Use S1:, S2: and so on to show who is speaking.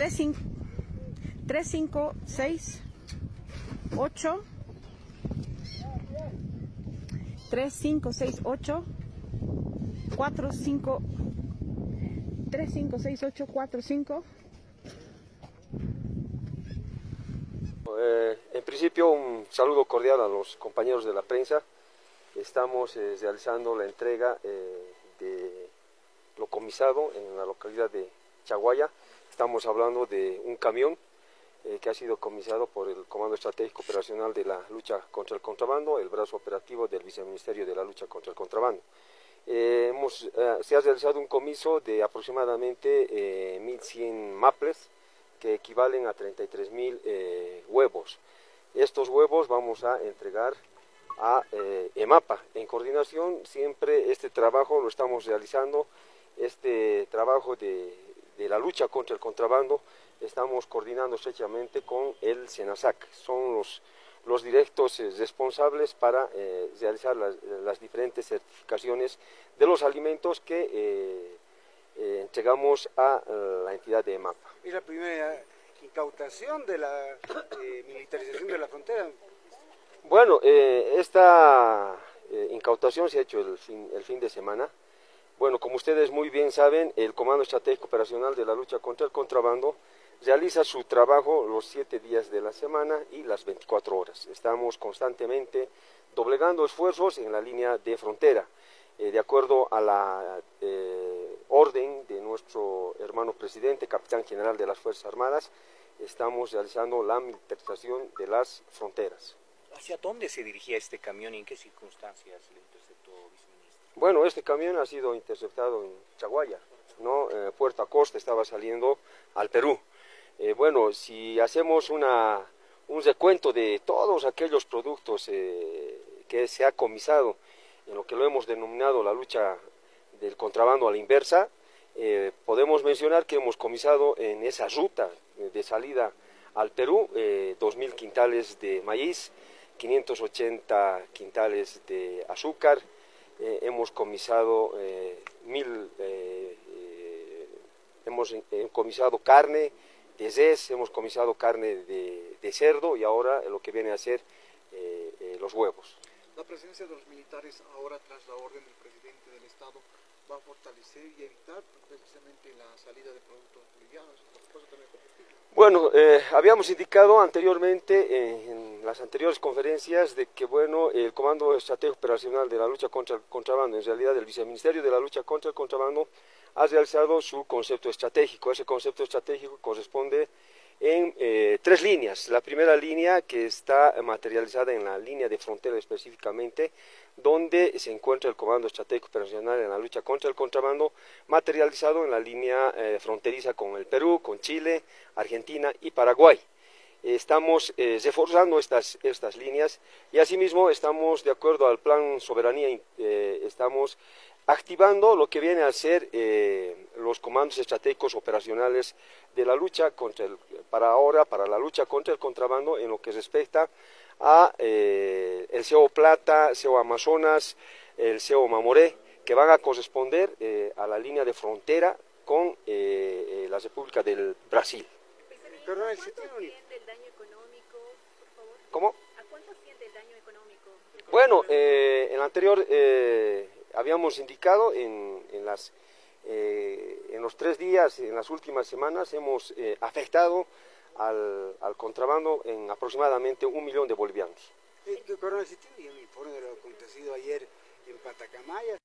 S1: 3, 5, 3, 5, 6, 8, 3, 5, 6, 8, 4, 5, 3, 5, 6, 8, 4, 5.
S2: Eh, en principio, un saludo cordial a los compañeros de la prensa. Estamos eh, realizando la entrega eh, de lo comisado en la localidad de Chaguaya. Estamos hablando de un camión eh, que ha sido comisado por el Comando Estratégico Operacional de la Lucha contra el Contrabando, el brazo operativo del Viceministerio de la Lucha contra el Contrabando. Eh, hemos, eh, se ha realizado un comiso de aproximadamente 1.100 maples, que equivalen a 33 mil eh, huevos. Estos huevos vamos a entregar a EMAPA. En coordinación, siempre este trabajo lo estamos realizando, este trabajo de, de la lucha contra el contrabando, estamos coordinando estrechamente con el SENASAC. Son los, los directos eh, responsables para eh, realizar las, las, diferentes certificaciones de los alimentos que eh, eh, entregamos a la entidad de EMAPA.
S3: Es la primera incautación de la militarización de la frontera.
S2: Bueno, esta incautación se ha hecho el fin, el fin, de semana. Bueno, como ustedes muy bien saben, el Comando Estratégico Operacional de la Lucha contra el Contrabando realiza su trabajo los siete días de la semana y las 24 horas. Estamos constantemente doblegando esfuerzos en la línea de frontera. Eh, de acuerdo a la eh, orden de nuestro hermano presidente, capitán general de las Fuerzas Armadas, estamos realizando la militarización de las fronteras.
S4: ¿Hacia dónde se dirigía este camión y en qué circunstancias le interceptó?
S2: Bueno, este camión ha sido interceptado en Chaguaya, ¿no? Eh, Puerto Acosta estaba saliendo al Perú. Eh, bueno, si hacemos una, un recuento de todos aquellos productos eh, que se ha comisado en lo que lo hemos denominado la lucha del contrabando a la inversa, podemos mencionar que hemos comisado en esa ruta de salida al Perú eh, 2.000 quintales de maíz, 580 quintales de azúcar, eh, hemos comisado eh, mil, hemos comisado carne de res, hemos comisado carne de, de cerdo y ahora lo que viene a ser los huevos.
S5: La presencia de los militares ahora tras la orden del presidente del Estado va a fortalecer y evitar precisamente la salida de productos bolivianos.
S2: Bueno, eh, habíamos indicado anteriormente eh, en las anteriores conferencias de que bueno, el Comando Estratégico Operacional de la Lucha contra el Contrabando, en realidad el Viceministerio de la Lucha contra el Contrabando, ha realizado su concepto estratégico. Ese concepto estratégico corresponde en eh, tres líneas. La primera línea que está materializada en la línea de frontera específicamente, donde se encuentra el Comando Estratégico Operacional en la lucha contra el contrabando, materializado en la línea eh, fronteriza con el Perú, con Chile, Argentina y Paraguay. Estamos eh, reforzando estas, estas líneas y asimismo estamos, de acuerdo al Plan Soberanía, eh, estamos activando lo que viene a ser eh, los comandos estratégicos operacionales de la lucha contra el, para ahora, para la lucha contra el contrabando en lo que respecta a eh, el CEO Plata, CEO Amazonas, el CEO Mamoré, que van a corresponder a la línea de frontera con la República del Brasil.
S6: Pero ¿A cuánto asciende el daño económico, por favor?
S2: ¿Cómo?
S6: ¿A cuánto asciende el daño económico?
S2: Bueno, eh, en el anterior eh, habíamos indicado en, en, las, eh, en, los tres días, en las últimas semanas, hemos eh, afectado al, al, contrabando en aproximadamente un millón de bolivianos.
S3: Eh, coronel, ¿se tiene un informe de lo acontecido ayer en Patacamaya?